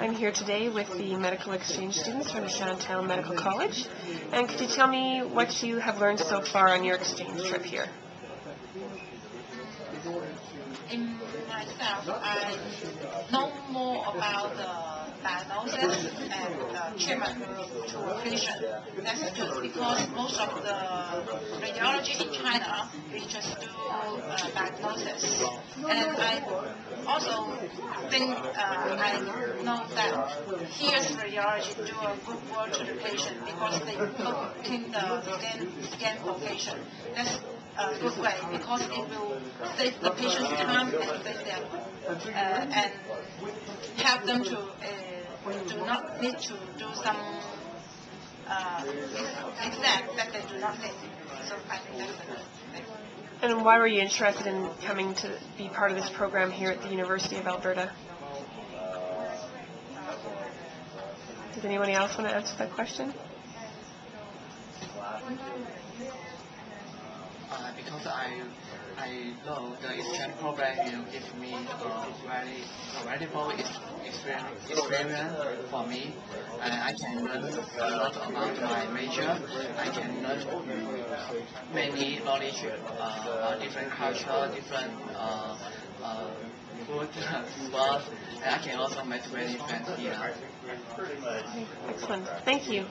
I'm here today with the medical exchange students from Shantou Medical College. And could you tell me what you have learned so far on your exchange trip here? in myself, I know more about the diagnosis and the treatment to patient. That's because most of the radiology in China, we just do uh, diagnosis. And I also think uh, I know that here's radiology do a good work to the patient because they look in the scan, scan patient. That's a good way because it will save the patient's time and save them uh, and help them to uh, do not need to do some uh, exam that they do not need. So I think that's. And why were you interested in coming to be part of this program here at the University of Alberta? Does anyone else want to answer that question? Uh, because I I know the exchange program will give me a very valuable experience, experience for me, and I can learn a lot about my major. I can learn many knowledge uh, about different culture, different uh, uh, food, sports, and I can also make many friends here. Excellent. Thank you.